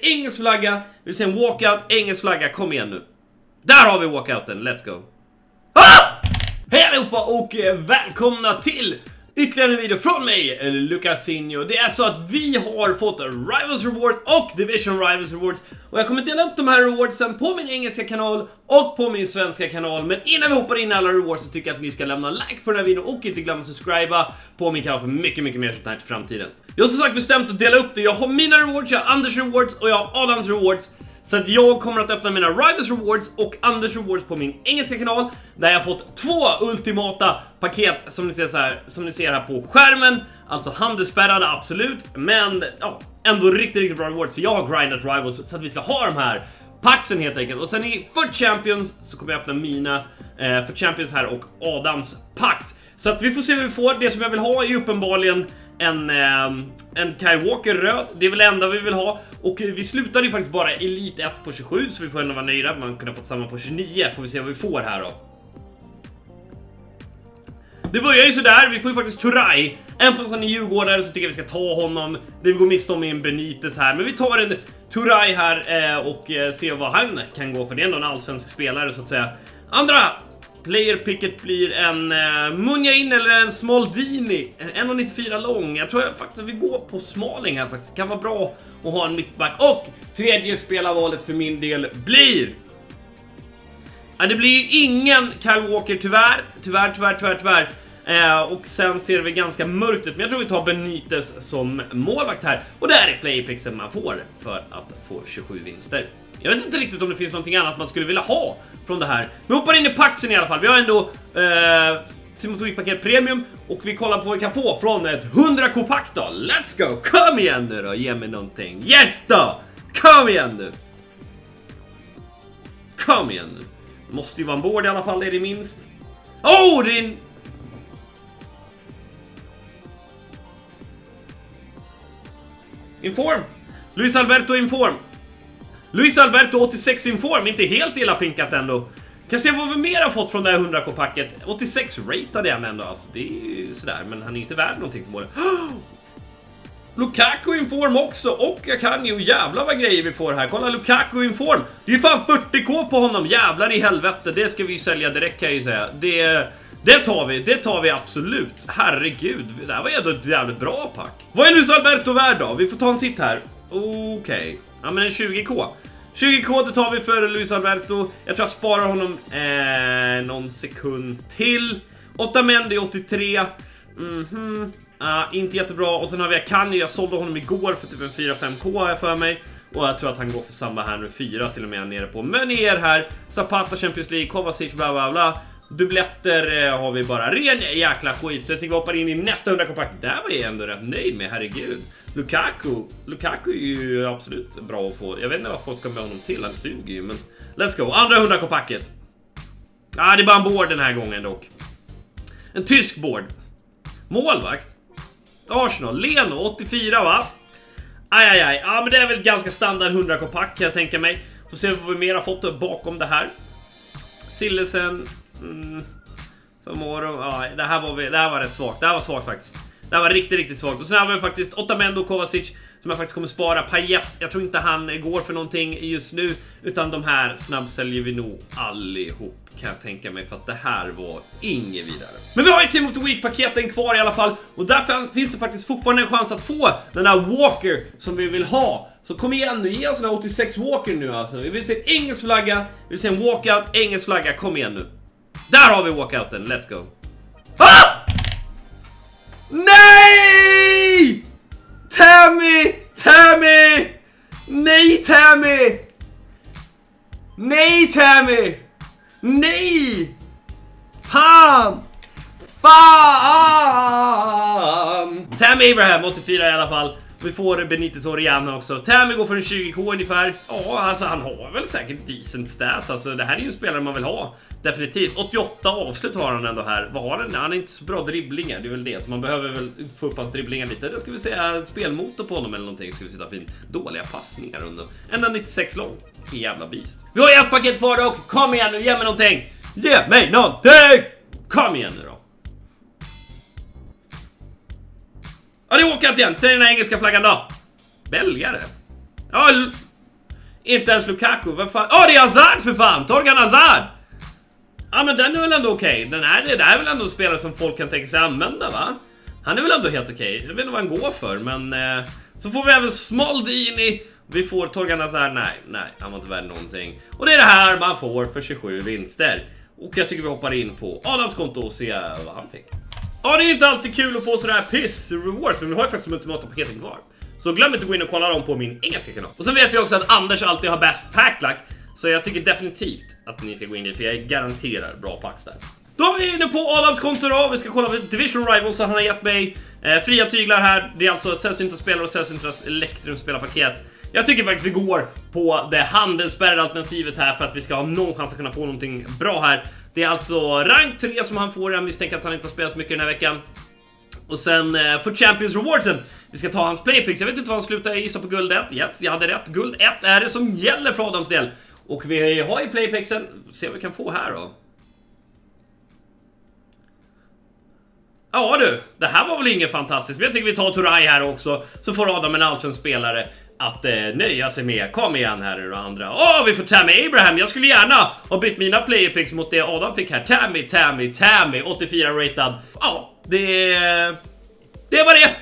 Engelsk flagga, vi ser en walkout, engelsk flagga, kom igen nu. Där har vi walkouten, let's go. Ah! Hej allihopa och eh, välkomna till ytterligare en video från mig, eh, Lucasinho. Det är så att vi har fått Rivals Rewards och Division Rivals Rewards och jag kommer dela upp de här rewardsen på min engelska kanal och på min svenska kanal. Men innan vi hoppar in i alla rewards så tycker jag att ni ska lämna en like på den här videon och inte glömma att subscriba på min kanal för mycket, mycket mer sånt här till framtiden. Jag har som sagt bestämt att dela upp det. Jag har mina rewards, jag har Anders rewards och jag har Adams rewards. Så att jag kommer att öppna mina Rivals Rewards och Anders Rewards på min engelska kanal Där jag har fått två ultimata paket som ni ser, så här, som ni ser här på skärmen Alltså handelsspärrade, absolut Men ja, ändå riktigt, riktigt bra rewards för jag har grindat Rivals så att vi ska ha de här paxen helt enkelt. Och sen i för Champions så kommer jag öppna mina eh, för Champions här och Adams pax. Så att vi får se vad vi får. Det som jag vill ha är uppenbarligen en, ehm, en Kai Walker röd. Det är väl det enda vi vill ha. Och vi slutade ju faktiskt bara Elite 1 på 27 så vi får ändå vara nöjda. Man kunde ha fått samma på 29. Får vi se vad vi får här då. Det börjar ju sådär, vi får ju faktiskt Turay. Även fast han är djurgårdare så tycker jag vi ska ta honom. Det vi går miste om är en Benitez här, men vi tar en Turay här eh, och eh, ser vad han kan gå för. Det är ändå en allsvensk spelare så att säga. Andra player picket blir en eh, Munjain eller en Smaldini. 1,94 lång. Jag tror jag faktiskt att vi går på smaling här faktiskt. Det kan vara bra att ha en mittback. Och tredje spelarvalet för min del blir Ja, det blir ingen Kyle Walker tyvärr. Tyvärr, tyvärr, tyvärr, tyvärr. Eh, och sen ser det ganska mörkt ut, men jag tror vi tar Benitez som målvakt här. Och det här är playpixen man får för att få 27 vinster. Jag vet inte riktigt om det finns någonting annat man skulle vilja ha från det här. Vi hoppar in i paxen i alla fall. Vi har ändå eh, Timothy Wick-paket Premium och vi kollar på vad vi kan få från ett 100k då. Let's go! Kom igen nu då, ge mig någonting. Yes då! Kom igen nu! Kom igen nu. Måste ju vara en board i alla fall, är det minst. Oh, det är en... Inform! Luis Alberto Inform! Luis Alberto 86 Inform, inte helt illa pinkat ändå. Kan se vad vi mer har fått från det här 100k-packet. 86 ratade han ändå, alltså det är ju sådär, men han är inte värd någonting på det. Lukaku Inform också, och jag kan ju jävla vad grejer vi får här. Kolla Lukaku Inform! Det är ju fan 40k på honom, jävlar i helvete. Det ska vi ju sälja direkt kan jag ju säga. Det... Det tar vi, det tar vi absolut. Herregud, det här var ändå ett jävligt bra pack. Vad är Luis Alberto värd då? Vi får ta en titt här. Okej. Okay. Ja men en 20k. 20k det tar vi för Luis Alberto. Jag tror jag sparar honom eh, någon sekund till. 8 Mendy 83. Mhm. Mm uh, inte jättebra. Och sen har vi Akanji. Jag sålde honom igår för typ en 4-5k har jag för mig. Och jag tror att han går för samma här nu, 4 till och med nere på. Men er här, Zapata Champions League, Kovacic, bla bla bla. Dubbletter eh, har vi bara. Ren jäkla skit. Så jag tycker vi hoppar in i nästa 100 kompakt. Där var jag ändå rätt nöjd med, herregud. Lukaku. Lukaku är ju absolut bra att få. Jag vet inte vad folk ska med honom till. Han suger ju, men... Let's go. Andra 100 kompacket. Ah, det är bara en board den här gången dock. En tysk board. Målvakt. Arsenal. Leno, 84 va? Aj, aj, aj. Ja, men det är väl ganska standard 100 kompack kan jag tänka mig. Får se vad vi mer har fått bakom det här. Sillesen, Mm, Samoro, ja, det här, var vi, det här var rätt svagt. Det här var svagt faktiskt. Det här var riktigt, riktigt svagt. Och sen har vi faktiskt Otamendo Kovacic som jag faktiskt kommer spara. Payet, jag tror inte han går för någonting just nu. Utan de här snabbsäljer vi nog allihop kan jag tänka mig. För att det här var inget vidare. Men vi har ju Team of the Week-paketen kvar i alla fall. Och där finns det faktiskt fortfarande en chans att få den här Walker som vi vill ha. Så kom igen nu, ge oss den här 86 Walker nu alltså. Vi vill se en engelsk flagga, vi vill se en walkout, engelsk flagga, kom igen nu. Där har vi walkouten, let's go. Ah! Nej! Tammy! Tammy! Nej Tammy! Nej Tammy! Nej! Fan! Fan! Tammy Abraham, 84 i alla fall. Vi får Benitez Oriana också. Tammy går för en 20k ungefär. Ja, alltså han har väl säkert decent stats. Alltså det här är ju en spelare man vill ha. Definitivt. 88 avslut har han ändå här. Vad har han? Han är inte så bra dribblingar. Det är väl det. Så man behöver väl få upp hans dribblingar lite. Det ska vi säga spelmotor på honom eller någonting. Ska vi sitta fint. Dåliga passningar under. Ända 96 lång. Jävla beast. Vi har ett paket kvar dock. Kom igen nu, ge mig någonting. Ge mig någonting! Kom igen nu då. Ja, det är åkat igen. Säg den här engelska flaggan då. Belgare. Ja, Inte ens Lukaku, vad fan? Ja, oh, det är Hazard för fan! Torgan Hazard! Ja men den är väl ändå okej. Okay. Den här, det där är väl ändå en spelare som folk kan tänka sig använda va? Han är väl ändå helt okej. Okay. Jag vet inte vad han går för men... Eh, så får vi även Smaldini. Vi får Torgan Hazard. Nej, nej, han var inte värd någonting. Och det är det här man får för 27 vinster. Och jag tycker vi hoppar in på Adams konto och ser vad han fick. Ja, det är inte alltid kul att få sådär piss rewards, men vi har ju faktiskt de ultimata paketen kvar. Så glöm inte att gå in och kolla dem på min engelska kanal. Och sen vet vi också att Anders alltid har bäst packlack. så jag tycker definitivt att ni ska gå in dit, för jag garanterar bra packs där. Då är vi inne på Adams konto då, vi ska kolla på Division Rivals, så han har gett mig eh, fria tyglar här. Det är alltså sällsynta spelare och sällsynta Electrum spelarpaket. Jag tycker faktiskt vi går på det handelsspärrade alternativet här för att vi ska ha någon chans att kunna få någonting bra här. Det är alltså rank 3 som han får, jag misstänker att han inte har spelat så mycket den här veckan. Och sen eh, för Champions Rewardsen, vi ska ta hans playpicks. Jag vet inte vad han slutar gissa på guld 1. Yes, jag hade rätt. Guld 1 är det som gäller för Adams del. Och vi har ju playpixen, se vad vi kan få här då. Ja du, det här var väl inget fantastiskt, men jag tycker vi tar Turay här också, så får Adam en allsvensk spelare att eh, nöja sig med. Kom igen här och andra. Åh, oh, vi får Tammy Abraham! Jag skulle gärna ha bytt mina playerpicks mot det Adam fick här. Tammy, Tammy, Tammy, 84 ratad. Ja, det... Det var det!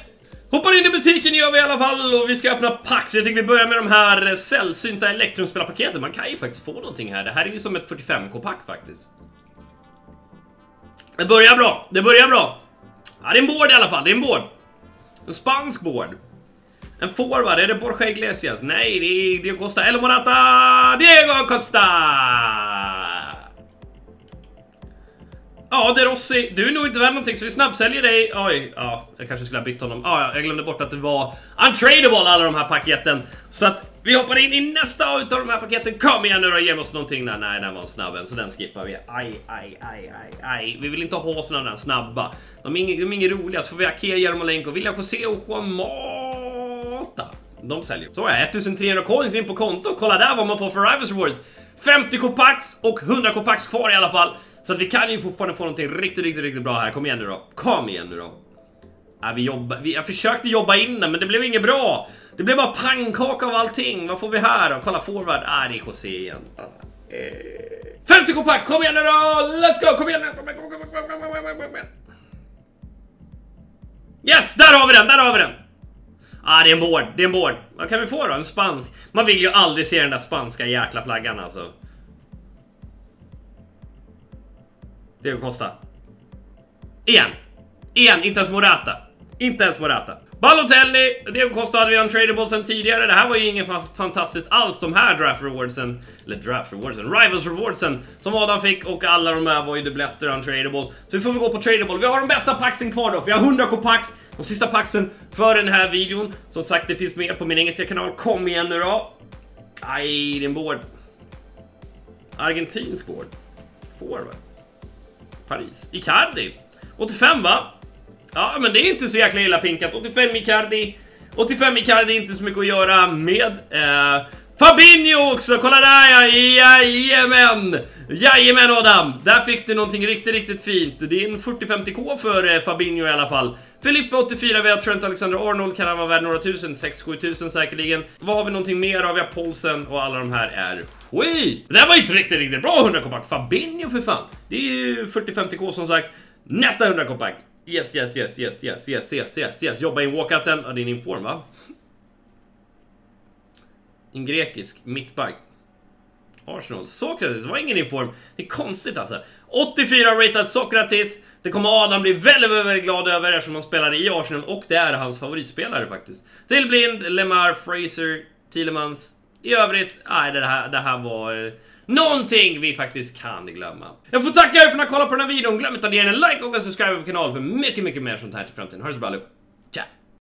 Hoppar in i butiken gör vi i alla fall och vi ska öppna packs. Jag tycker vi börjar med de här eh, sällsynta elektronspelarpaketen. Man kan ju faktiskt få någonting här. Det här är ju som ett 45k-pack faktiskt. Det börjar bra, det börjar bra. Ja, det är en board i alla fall, det är en board. En spansk board. En forward, är det Borja Iglesias? Nej, det är Diego Costa. El Morata! Diego Costa! Ja, De Rossi, du är nog inte värd någonting så vi snabbsäljer dig. Oj, ja, jag kanske skulle ha bytt honom. Ja, jag glömde bort att det var untradeable, alla de här paketen. Så att vi hoppar in i nästa utav de här paketen. Kom igen nu då, ge oss någonting där. Nej, den var snabben, så den skippar vi. Aj, aj, aj, aj, aj. Vi vill inte ha sådana där snabba. De är inget, de är inget roliga. Så får vi Akea, Jarmolenko, William José och Juan privata. De säljer. Så är 1300 coins in på konto. Kolla där vad man får för Rivals Rewards. 50 kopax och 100 kopax kvar i alla fall. Så att vi kan ju fortfarande få någonting riktigt, riktigt, riktigt bra här. Kom igen nu då. Kom igen nu då. Ja, vi jobba, vi, jag försökte jobba in den, men det blev inget bra. Det blev bara pannkaka av allting. Vad får vi här då? Kolla forward. Ah, det är José igen. 50 kopack, kom igen nu då! Let's go, kom igen nu! Kom igen, kom igen, kom igen, kom igen. Yes, där har vi den, där har vi den! Ah, det är en board, det är en board. Vad kan vi få då? En spansk? Man vill ju aldrig se den där spanska jäkla flaggan alltså. Det kostar. Igen. Igen, inte ens Morata. Inte ens Morata. Balotelli, det kostade vi untradable sen tidigare. Det här var ju inget fantastiskt alls, de här draft rewardsen. Eller draft rewardsen, rivals rewardsen som Adam fick och alla de här var ju dubbletter untradable. Så vi får väl gå på tradable. Vi har de bästa paxen kvar då, vi har 100 k-pax. Och sista paxen för den här videon. Som sagt, det finns mer på min engelska kanal. Kom igen nu då. Aj, det är en board. Argentinsk board. Forward. Paris. Icardi. 85 va? Ja, men det är inte så jäkla illa pinkat. 85 Icardi. 85 Icardi, inte så mycket att göra med. Eh, Fabinho också, kolla där ja! Jajamän! Jajamän Adam! Där fick du någonting riktigt, riktigt fint. Det är en 40-50k för eh, Fabinho i alla fall. Filippe 84, vi har Trent Alexander-Arnold, kan han vara värd några tusen? 6-7 tusen säkerligen. Vad har vi någonting mer av? Vi har Polsen och alla de här är skit! Det där var inte riktigt, riktigt bra 100 kompakt. Fabinho för fan! Det är ju 40-50k som sagt. Nästa 100 kompakt. Yes, yes, yes, yes, yes, yes, yes, yes, yes. Jobba in walkouten. Ja, det är en inform va? En grekisk mittback. Arsenal. Sokrates, det var ingen inform. Det är konstigt alltså. 84 ratad Sokrates. Det kommer Adam bli väldigt, väldigt glad över eftersom han spelar i Arsenal och det är hans favoritspelare faktiskt. Tillblind, Lemar, Fraser, Thielemans. I övrigt, nej det här, det här var eh, någonting vi faktiskt kan glömma. Jag får tacka er för att ni har kollat på den här videon. Glöm inte att ge en like och en subscribe på kanalen för mycket, mycket mer sånt här till framtiden. Ha det så bra allihop. Ciao!